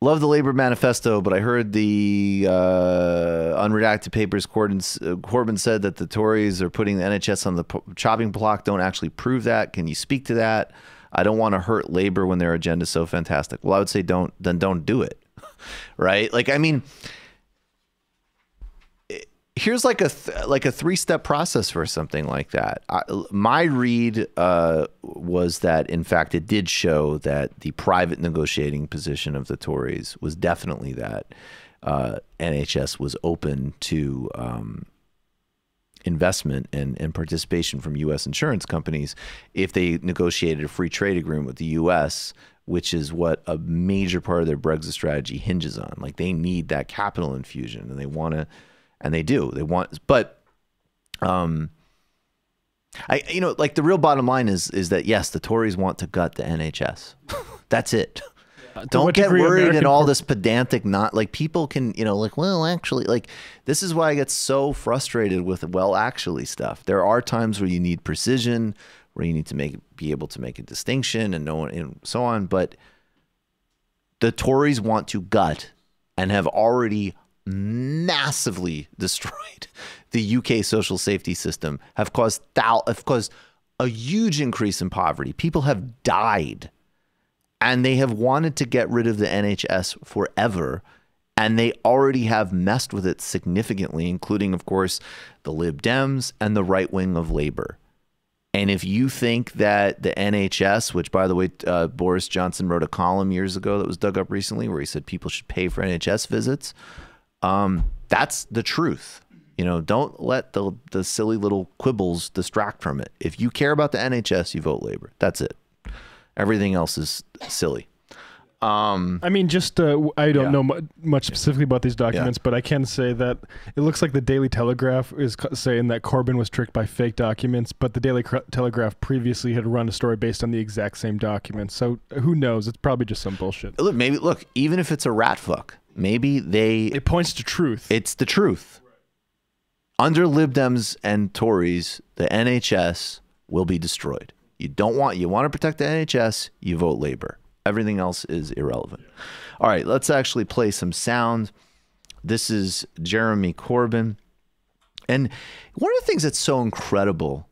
Love the labor manifesto, but I heard the uh, unredacted papers. Uh, Corbyn said that the Tories are putting the NHS on the chopping block. Don't actually prove that. Can you speak to that? I don't want to hurt labor when their agenda is so fantastic. Well, I would say don't. Then don't do it. right? Like, I mean, here's like a th- like a three step process for something like that. I, my read uh, was that in fact it did show that the private negotiating position of the Tories was definitely that uh, NHS was open to um, investment and, and participation from U.S. insurance companies if they negotiated a free trade agreement with the U.S. Which is what a major part of their Brexit strategy hinges on. Like they need that capital infusion, and they want to and they do. They want, but um, I you know like the real bottom line is is that yes, the Tories want to gut the NHS. That's it. Yeah. Don't get worried American and all this pedantic not like people can you know like well actually like this is why I get so frustrated with well actually stuff. There are times where you need precision, where you need to make be able to make a distinction and no one and so on, but the Tories want to gut and have already massively destroyed the UK social safety system, have caused thou- have caused a huge increase in poverty. People have died, and they have wanted to get rid of the NHS forever. And they already have messed with it significantly, including, of course, the Lib Dems and the right wing of Labor. And if you think that the NHS, which by the way, uh, Boris Johnson wrote a column years ago that was dug up recently where he said people should pay for NHS visits, um, that's the truth. You know, don't let the the silly little quibbles distract from it. If you care about the NHS, you vote Labor. That's it. Everything else is silly. Um, I mean, just uh, I don't yeah. know much specifically about these documents, yeah. but I can say that it looks like the Daily Telegraph is saying that Corbyn was tricked by fake documents, but the Daily Telegraph previously had run a story based on the exact same documents. So who knows? It's probably just some bullshit. Look, maybe look, even if it's a rat fuck, maybe they it points to truth. It's the truth. Under Lib Dems and Tories, the NHS will be destroyed. You don't want you want to protect the NHS, you vote Labor. Everything else is irrelevant. All right, let's actually play some sound. This is Jeremy Corbyn. And one of the things that's so incredible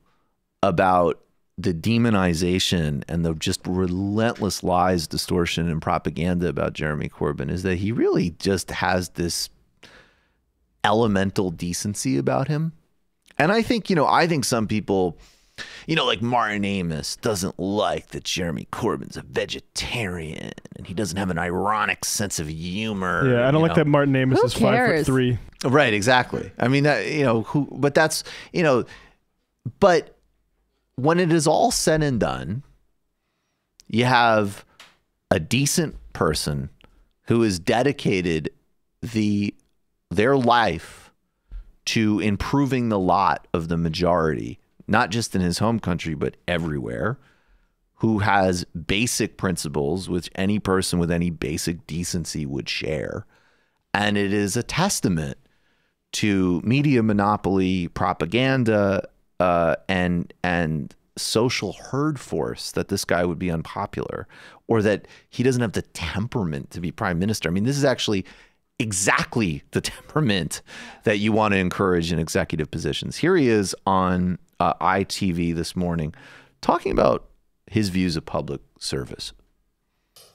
about the demonization and the just relentless lies, distortion, and propaganda about Jeremy Corbyn is that he really just has this elemental decency about him. And I think, you know, I think some people, you know, like Martin Amis doesn't like that Jeremy Corbyn's a vegetarian and he doesn't have an ironic sense of humor. Yeah, I don't like know. that Martin Amis who is cares? five foot three. Right, exactly. I mean, that, you know, who, but that's, you know, but when it is all said and done, you have a decent person who has dedicated the their life to improving the lot of the majority, not just in his home country but everywhere, who has basic principles which any person with any basic decency would share. And it is a testament to media monopoly propaganda uh, and and social herd force that this guy would be unpopular or that he doesn't have the temperament to be prime minister. I mean, this is actually exactly the temperament that you want to encourage in executive positions. Here he is on uh, ITV this morning talking about his views of public service.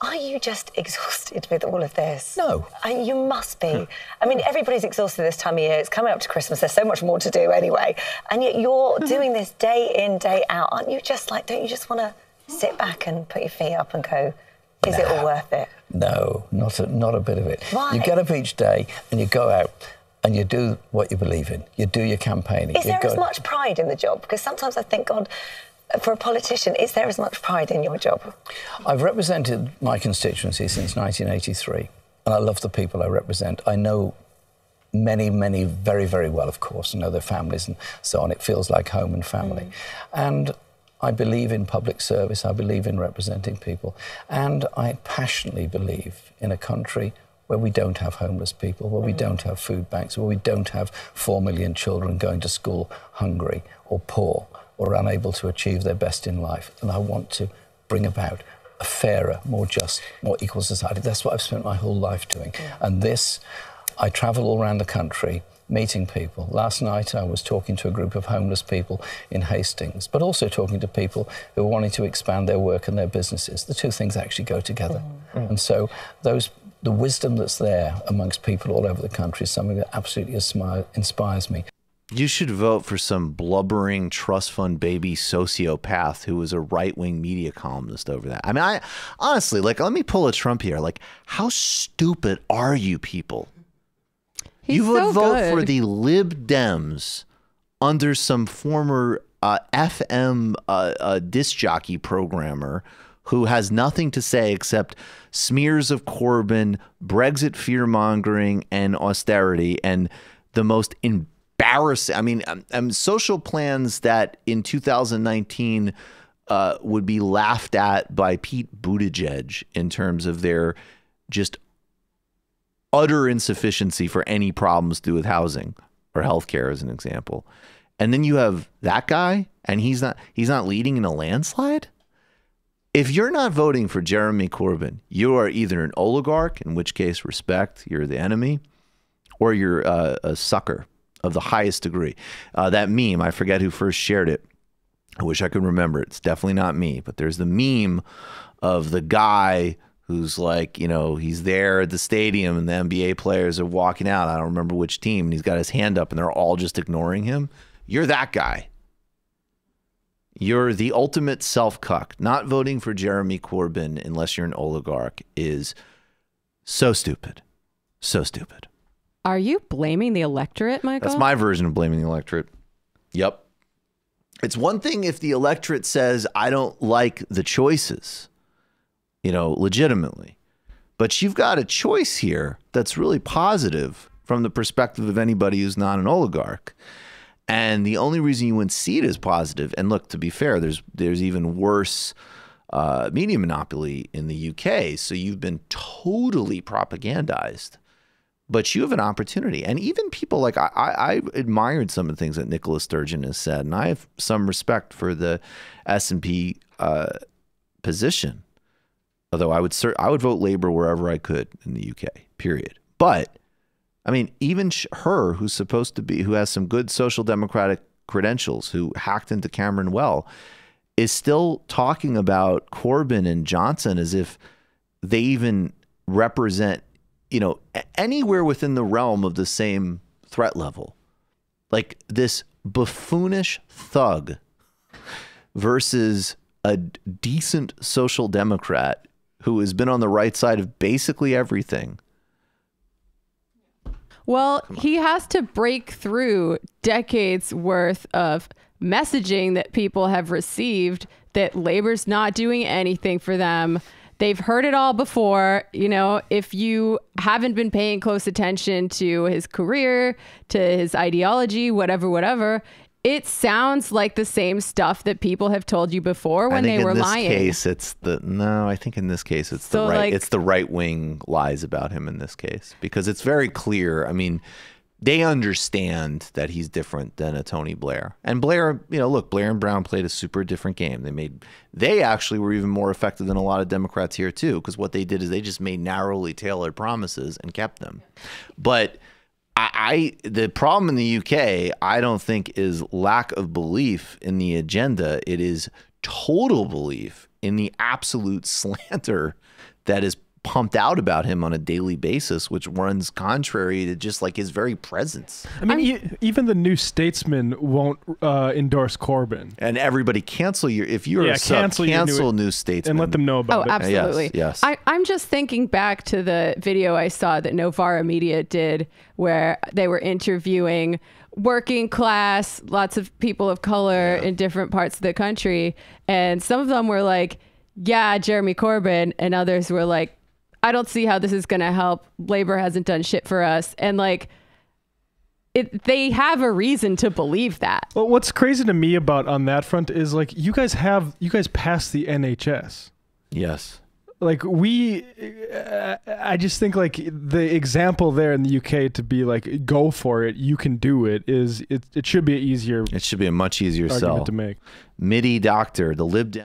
Are you just exhausted with all of this? No. I, you must be. I mean, everybody's exhausted this time of year. It's coming up to Christmas. There's so much more to do anyway. And yet you're mm-hmm. doing this day in, day out. Aren't you just like, don't you just want to sit back and put your feet up and go, is it all worth it? No, not a, not a bit of it. Why? You get up each day and you go out and you do what you believe in. You do your campaigning. Is you there as much pride in the job? Because sometimes I think, God, for a politician, is there as much pride in your job? I've represented my constituency since 1983, and I love the people I represent. I know many, many very, very well, of course, and know their families and so on. It feels like home and family. Mm. And I believe in public service, I believe in representing people, and I passionately believe in a country where we don't have homeless people, where we mm. don't have food banks, where we don't have four million children going to school hungry or poor or unable to achieve their best in life. And I want to bring about a fairer, more just, more equal society. That's what I've spent my whole life doing. Yeah. And this, I travel all around the country meeting people. Last night I was talking to a group of homeless people in Hastings, but also talking to people who are wanting to expand their work and their businesses. The two things actually go together. Mm. And so those the wisdom that's there amongst people all over the country is something that absolutely inspires me. You should vote for some blubbering trust fund baby sociopath who was a right wing media columnist over that. I mean, I honestly, like, let me pull a Trump here. Like, how stupid are you people? He's you would so vote good. for the Lib Dems under some former uh, FM uh, uh, disc jockey programmer who has nothing to say except smears of Corbyn, Brexit fear mongering, and austerity, and the most in embarrassing. I mean, um, um, social plans that in 2019 uh, would be laughed at by Pete Buttigieg in terms of their just utter insufficiency for any problems to do with housing or healthcare, as an example. And then you have that guy, and he's not he's not leading in a landslide. If you're not voting for Jeremy Corbyn, you are either an oligarch, in which case respect, you're the enemy, or you're uh, a sucker of the highest degree. Uh, that meme, I forget who first shared it. I wish I could remember. It's definitely not me, but there's the meme of the guy who's like, you know, he's there at the stadium and the NBA players are walking out. I don't remember which team, and he's got his hand up and they're all just ignoring him. You're that guy. You're the ultimate self cuck. Not voting for Jeremy Corbyn unless you're an oligarch is so stupid. So stupid. Are you blaming the electorate, Michael? That's my version of blaming the electorate. Yep. It's one thing if the electorate says, I don't like the choices, you know, legitimately. But you've got a choice here that's really positive from the perspective of anybody who's not an oligarch. And the only reason you wouldn't see it as positive, and look, to be fair, there's there's even worse uh, media monopoly in the UK. So you've been totally propagandized but you have an opportunity. And even people like I, I, admired some of the things that Nicola Sturgeon has said, and I have some respect for the SNP uh, position. Although I would I would vote Labor wherever I could in the UK. Period. But I mean, even her, who's supposed to be, who has some good social democratic credentials, who hacked into Cameron well, is still talking about Corbyn and Johnson as if they even represent you know, anywhere within the realm of the same threat level. Like this buffoonish thug versus a decent social democrat who has been on the right side of basically everything. Well, he has to break through decades worth of messaging that people have received that labor's not doing anything for them They've heard it all before. You know, if you haven't been paying close attention to his career, to his ideology, whatever, whatever, it sounds like the same stuff that people have told you before when they were lying. In this case, it's the no. I think in this case, it's so the right. Like, it's the right wing lies about him in this case because it's very clear. I mean, they understand that he's different than a Tony Blair. And Blair, you know, look, Blair and Brown played a super different game. They made they actually were even more effective than a lot of Democrats here too, because what they did is they just made narrowly tailored promises and kept them. But I, I the problem in the UK, I don't think is lack of belief in the agenda. It is total belief in the absolute slander that is pumped out about him on a daily basis, which runs contrary to just like his very presence. I mean, e- even the New Statesman won't uh, endorse Corbyn, and everybody cancel your if you're yeah, a sub, cancel, cancel new, new, Statesman and let them know about oh, it. absolutely. Yes, yes. I, I'm just thinking back to the video I saw that Novara Media did, where they were interviewing working class, lots of people of color yeah. in different parts of the country, and some of them were like. Yeah, Jeremy Corbyn, and others were like, I don't see how this is going to help. Labor hasn't done shit for us. And like, it, they have a reason to believe that. Well, what's crazy to me about on that front is like you guys have you guys passed the NHS. Yes. Like we, uh, I just think like the example there in the UK to be like go for it, you can do it is it. It should be easier. It should be a much easier sell to make. MIDI doctor, the Lib